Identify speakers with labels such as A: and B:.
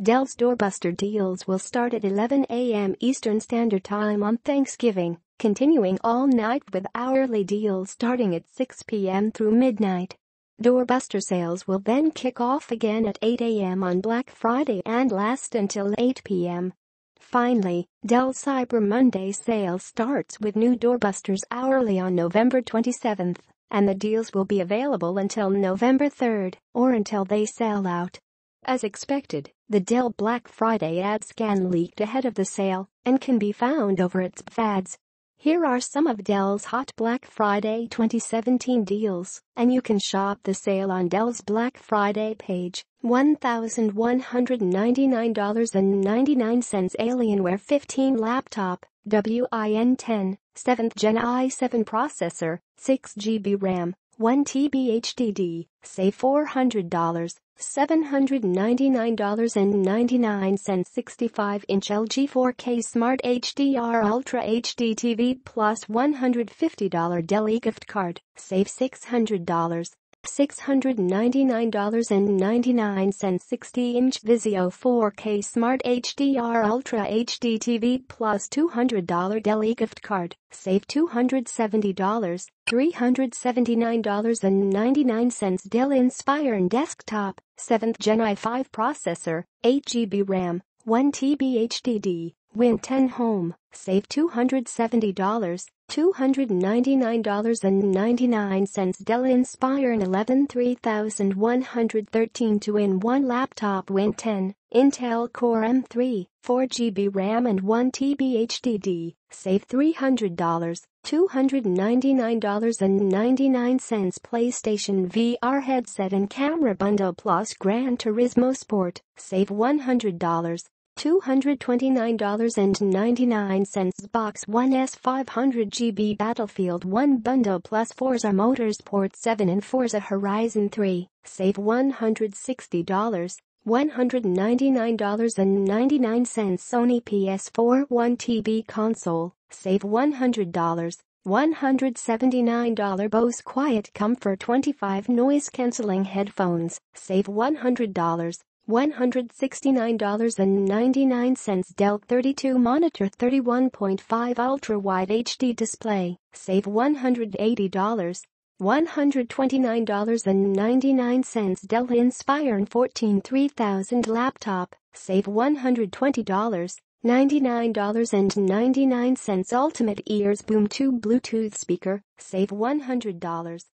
A: Dell's Doorbuster deals will start at 11 a.m. Eastern Standard Time on Thanksgiving, continuing all night with hourly deals starting at 6 p.m. through midnight. Doorbuster sales will then kick off again at 8 a.m. on Black Friday and last until 8 p.m. Finally, Dell Cyber Monday sale starts with new doorbusters hourly on November 27th, and the deals will be available until November 3rd or until they sell out. As expected, the Dell Black Friday ad scan leaked ahead of the sale and can be found over at BFAds. Here are some of Dell's hot Black Friday 2017 deals, and you can shop the sale on Dell's Black Friday page. $1,199.99 Alienware 15 laptop, WIN10, 7th Gen i7 processor, 6 GB RAM, 1 TB HDD, save $400, $799.99 65-inch LG 4K Smart HDR Ultra HD TV plus $150 Dell gift card, save $600, $699.99 60-inch Vizio 4K Smart HDR Ultra HD TV plus $200 Dell gift card, save $270, $379.99 Dell Inspiron desktop, 7th Gen i5 processor, 8 GB RAM, 1 TB HDD, Win 10 Home, save $270, $299.99 Dell Inspiron 11 3113 2-in-1 laptop Win 10, Intel Core M3, 4GB RAM and 1TB HDD, save $300, $299.99 PlayStation VR headset and camera bundle plus Gran Turismo Sport, save $100, $229.99 Xbox 1 S 500GB Battlefield 1 bundle plus Forza Motorsport 7 and Forza Horizon 3, save $160, $199.99 Sony PS4 1TB console, save $100, $179 Bose Quiet Comfort 25 noise cancelling headphones, save $100, $169.99 Dell 32 monitor 31.5 ultra wide HD display, save $180, $129.99 Dell Inspiron 14 3000 laptop, save $120, $99.99 Ultimate Ears Boom 2 Bluetooth speaker, save $100.